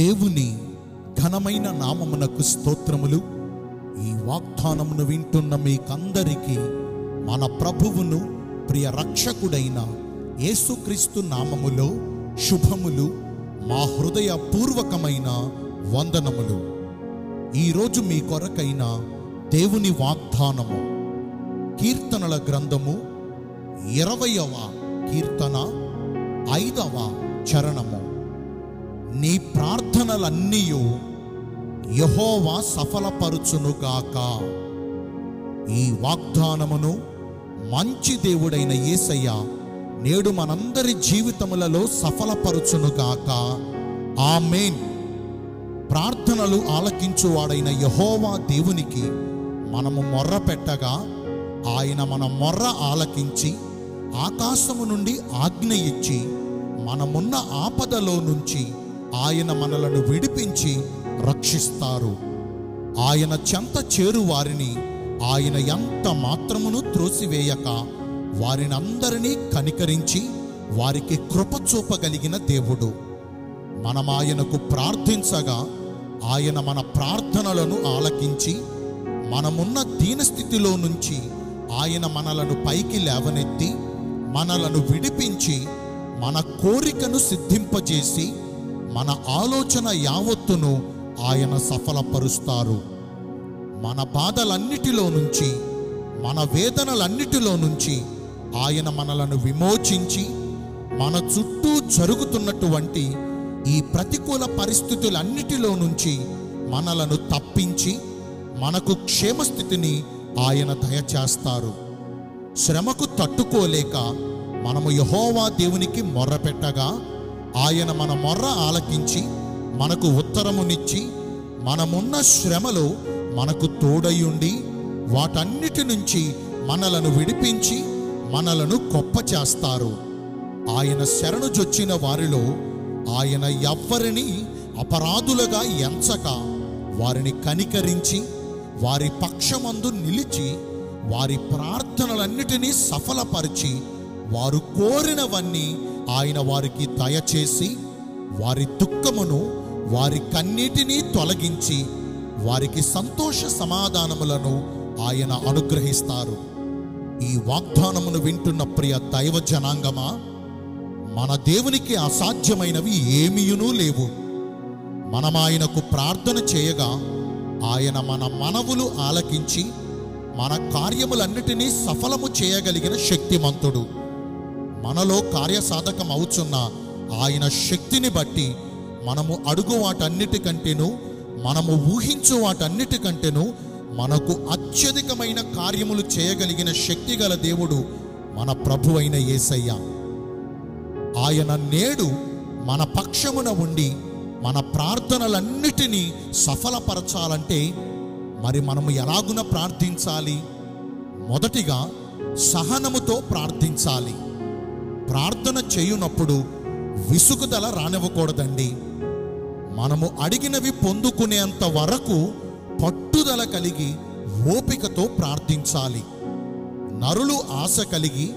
దేవుని ఘనమైన నామమునకు స్తోత్రములు. ఈ వాగ్దానమును వింటున్న మీకందరికీ మన ప్రభువును ప్రియ రక్షకుడైన యేసుక్రీస్తు నామములో శుభములు మా హృదయపూర్వకమైన వందనములు. ఈరోజు మీ కొరకైన దేవుని వాగ్దానము కీర్తనల గ్రంథము ఇరవయవ కీర్తన ఐదవ చరణము. నీ ప్రార్థనలన్నీ యహోవా సఫలపరుచునుగాక. ఈ వాగ్దానమును మంచి దేవుడైన యేసయ్య నేడు మనందరి జీవితములలో సఫలపరుచునుగాక. ఆమేన్. ప్రార్థనలు ఆలకించువాడైన యహోవా దేవునికి మనము మొర్ర పెట్టగా ఆయన మన మొర్ర ఆలకించి ఆకాశము నుండి ఆజ్ఞ ఇచ్చి మనమున్న ఆపదలో నుంచి ఆయన మనలను విడిపించి రక్షిస్తారు. ఆయన చెంత చేరు వారిని ఆయన ఎంత మాత్రమును త్రోసివేయక వారినందరినీ కనికరించి వారికి కృప చూపగలిగిన దేవుడు. మనం ఆయనకు ప్రార్థించగా ఆయన మన ప్రార్థనలను ఆలకించి మనమున్న దీనస్థితిలో నుంచి ఆయన మనలను పైకి లేవనెత్తి మనలను విడిపించి మన కోరికను సిద్ధింపజేసి మన ఆలోచన యావత్తును ఆయన సఫలపరుస్తారు. మన బాధలన్నిటిలో నుంచి మన వేదనలన్నిటిలో నుంచి ఆయన మనలను విమోచించి మన చుట్టూ జరుగుతున్నటువంటి ఈ ప్రతికూల పరిస్థితులన్నిటిలో నుంచి మనలను తప్పించి మనకు క్షేమస్థితిని ఆయన దయచేస్తారు. శ్రమకు తట్టుకోలేక మనము యహోవా దేవునికి మొర్రపెట్టగా ఆయన మన మొర్ర ఆలకించి మనకు ఉత్తరమునిచ్చి మనమున్న శ్రమలో మనకు తోడయుండి వాటన్నిటి నుంచి మనలను విడిపించి మనలను గొప్ప చేస్తారు. ఆయన శరణు జొచ్చిన వారిలో ఆయన ఎవ్వరిని అపరాధులుగా ఎంచక. వారిని కనికరించి వారి పక్షమందు నిలిచి వారి ప్రార్థనలన్నిటినీ సఫలపరిచి వారు కోరినవన్నీ ఆయన వారికి దయచేసి వారి దుఃఖమును వారి కన్నీటిని తొలగించి వారికి సంతోష సమాధానములను ఆయన అనుగ్రహిస్తారు. ఈ వాగ్దానమును వింటున్న ప్రియ దైవ జనాంగమా మన దేవునికి అసాధ్యమైనవి ఏమీయునూ లేవు. మనం ఆయనకు ప్రార్థన చేయగా ఆయన మన మనవులు ఆలకించి మన కార్యములన్నిటినీ సఫలము చేయగలిగిన శక్తిమంతుడు. మనలో కార్యసాధకం అవుచున్న ఆయన శక్తిని బట్టి మనము అడుగు వాటన్నిటికంటేను మనము ఊహించు వాటన్నిటికంటేను మనకు అత్యధికమైన కార్యములు చేయగలిగిన శక్తి గల దేవుడు మన ప్రభు అయిన యేసయ్య ఆయన నేడు మన పక్షమున ఉండి మన ప్రార్థనలన్నిటినీ సఫలపరచాలంటే మరి మనము ఎలాగున ప్రార్థించాలి? మొదటిగా సహనముతో ప్రార్థించాలి. ప్రార్థన చేయునప్పుడు విసుగుదల రానివ్వకూడదండి. మనము అడిగినవి పొందుకునేంత వరకు పట్టుదల కలిగి ఓపికతో ప్రార్థించాలి. నరులు ఆశ కలిగి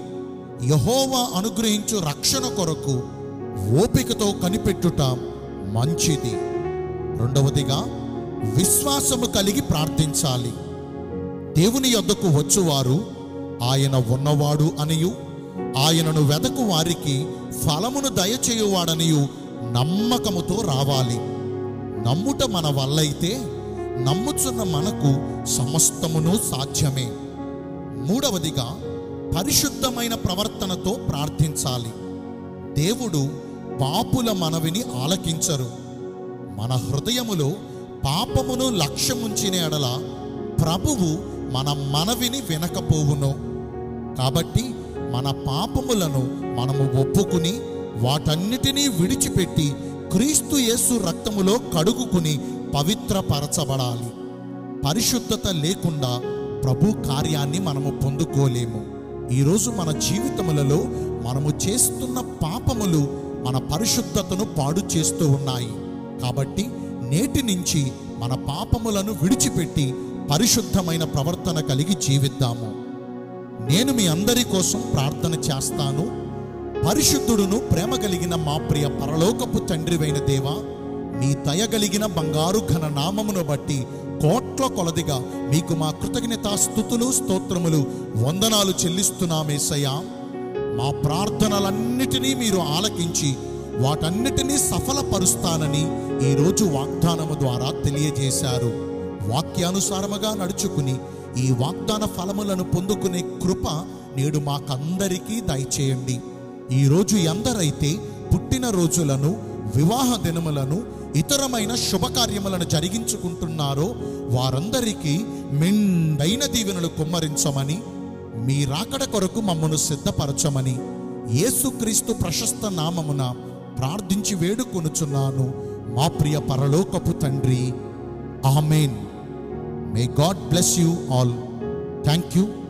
యహోవా అనుగ్రహించు రక్షణ కొరకు ఓపికతో కనిపెట్టుట మంచిది. రెండవదిగా విశ్వాసము కలిగి ప్రార్థించాలి. దేవుని యొద్దకు వచ్చువారు ఆయన ఉన్నవాడు అనియు ఆయనను వెదకు వారికి ఫలమును దయచేయువాడనియు నమ్మకముతో రావాలి. నమ్ముట మన వల్లైతే నమ్ముచున్న మనకు సమస్తమును సాధ్యమే. మూడవదిగా పరిశుద్ధమైన ప్రవర్తనతో ప్రార్థించాలి. దేవుడు పాపుల మనవిని ఆలకించరు. మన హృదయములో పాపమును లక్ష్యముంచిన ఎడల ప్రభువు మన మనవిని వినకపోవును. కాబట్టి మన పాపములను మనము ఒప్పుకుని వాటన్నిటినీ విడిచిపెట్టి క్రీస్తు యేసు రక్తములో కడుగుకుని పవిత్రపరచబడాలి. పరిశుద్ధత లేకుండా ప్రభు కార్యాన్ని మనము పొందుకోలేము. ఈరోజు మన జీవితములలో మనము చేస్తున్న పాపములు మన పరిశుద్ధతను పాడు చేస్తూ ఉన్నాయి. కాబట్టి నేటి నుంచి మన పాపములను విడిచిపెట్టి పరిశుద్ధమైన ప్రవర్తన కలిగి జీవిద్దాము. నేను మీ అందరి కోసం ప్రార్థన చేస్తాను. పరిశుద్ధుడును ప్రేమ కలిగిన మా ప్రియ పరలోకపు తండ్రివైన దేవా నీ దయగలిగిన బంగారు ఘన నామమును బట్టి కోట్ల కొలదిగా మీకు మా కృతజ్ఞతా స్థుతులు స్తోత్రములు వందనాలు చెల్లిస్తున్నామేసయ్యా మా ప్రార్థనలన్నిటినీ మీరు ఆలకించి వాటన్నిటినీ సఫలపరుస్తానని ఈరోజు వాగ్దానము ద్వారా తెలియజేశారు. వాక్యానుసారముగా నడుచుకుని ఈ వాగ్దాన ఫలములను పొందుకునే కృప నేడు మాకందరికీ దయచేయండి. ఈరోజు ఎందరైతే పుట్టిన రోజులను వివాహ దినములను ఇతరమైన శుభకార్యములను జరిగించుకుంటున్నారో వారందరికీ మెండైన దీవెనలు కుమ్మరించమని మీ రాకడ కొరకు మమ్మను సిద్ధపరచమని యేసుక్రీస్తు ప్రశస్త నామమున ప్రార్థించి వేడుకొనుచున్నాను. మా ప్రియ పరలోకపు తండ్రి. Amen. May God bless you all. Thank you.